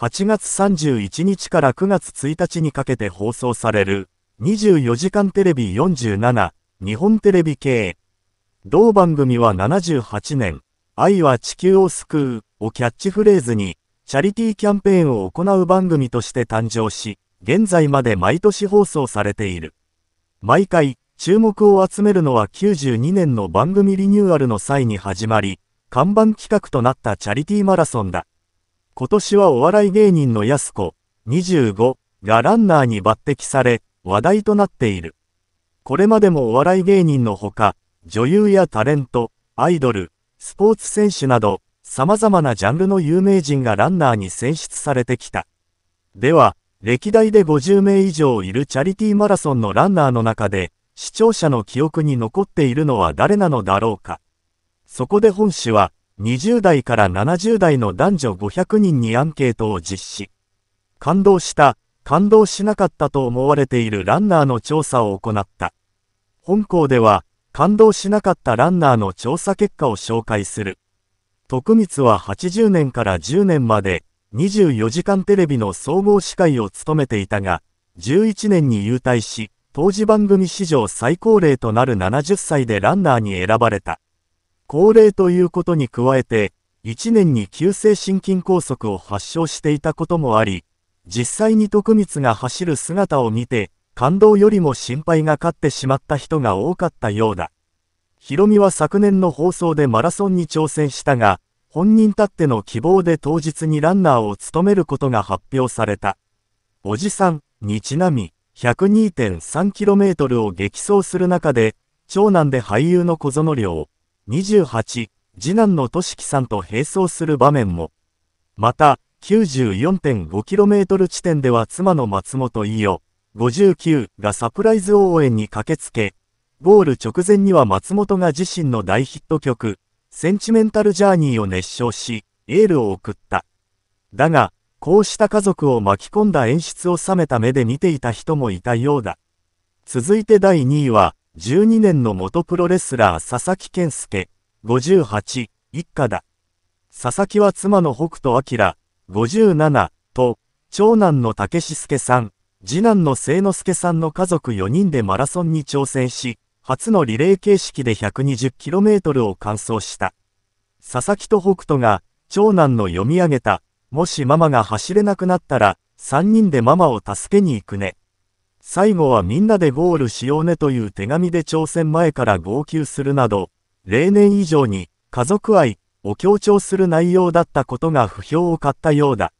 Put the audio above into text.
8月31日から9月1日にかけて放送される24時間テレビ47日本テレビ系。同番組は78年、愛は地球を救うをキャッチフレーズに、チャリティーキャンペーンを行う番組として誕生し、現在まで毎年放送されている。毎回、注目を集めるのは92年の番組リニューアルの際に始まり、看板企画となったチャリティーマラソンだ。今年はお笑い芸人の安子、25がランナーに抜擢され、話題となっている。これまでもお笑い芸人のほか、女優やタレント、アイドル、スポーツ選手など、様々なジャンルの有名人がランナーに選出されてきた。では、歴代で50名以上いるチャリティーマラソンのランナーの中で、視聴者の記憶に残っているのは誰なのだろうか。そこで本誌は、20代から70代の男女500人にアンケートを実施。感動した、感動しなかったと思われているランナーの調査を行った。本校では、感動しなかったランナーの調査結果を紹介する。徳光は80年から10年まで、24時間テレビの総合司会を務めていたが、11年に優退し、当時番組史上最高齢となる70歳でランナーに選ばれた。高齢ということに加えて、1年に急性心筋梗塞を発症していたこともあり、実際に徳光が走る姿を見て、感動よりも心配が勝ってしまった人が多かったようだ。ヒロミは昨年の放送でマラソンに挑戦したが、本人たっての希望で当日にランナーを務めることが発表された。おじさんにちなみ、102.3km を激走する中で、長男で俳優の小園亮、28、次男のとしきさんと並走する場面も。また、94.5km 地点では妻の松本伊代、59がサプライズ応援に駆けつけ、ゴール直前には松本が自身の大ヒット曲、センチメンタルジャーニーを熱唱し、エールを送った。だが、こうした家族を巻き込んだ演出を冷めた目で見ていた人もいたようだ。続いて第2位は、12年の元プロレスラー佐々木健介、58、一家だ。佐々木は妻の北斗晶、57、と、長男の竹志助さん、次男の聖之助さんの家族4人でマラソンに挑戦し、初のリレー形式で 120km を完走した。佐々木と北斗が、長男の読み上げた、もしママが走れなくなったら、3人でママを助けに行くね。最後はみんなでゴールしようねという手紙で挑戦前から号泣するなど、例年以上に家族愛を強調する内容だったことが不評を買ったようだ。